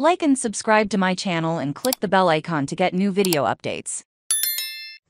Like and subscribe to my channel and click the bell icon to get new video updates.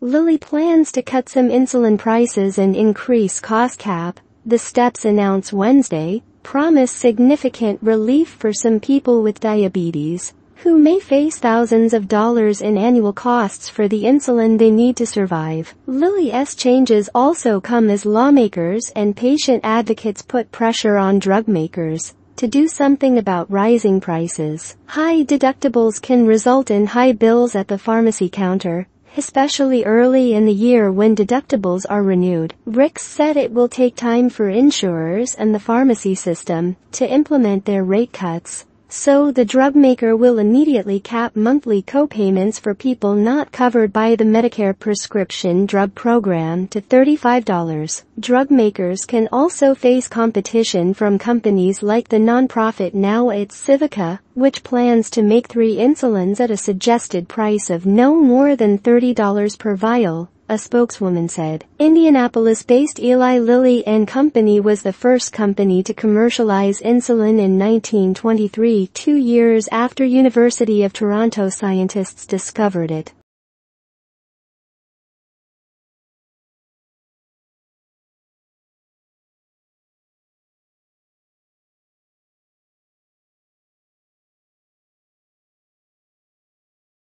Lilly plans to cut some insulin prices and increase cost cap. The steps announced Wednesday promise significant relief for some people with diabetes who may face thousands of dollars in annual costs for the insulin they need to survive. Lilly's changes also come as lawmakers and patient advocates put pressure on drug makers to do something about rising prices. High deductibles can result in high bills at the pharmacy counter, especially early in the year when deductibles are renewed. Ricks said it will take time for insurers and the pharmacy system to implement their rate cuts. So the drug maker will immediately cap monthly copayments for people not covered by the Medicare prescription drug program to $35. Drug makers can also face competition from companies like the nonprofit Now It's Civica, which plans to make three insulins at a suggested price of no more than $30 per vial a spokeswoman said. Indianapolis-based Eli Lilly and Company was the first company to commercialize insulin in 1923, two years after University of Toronto scientists discovered it.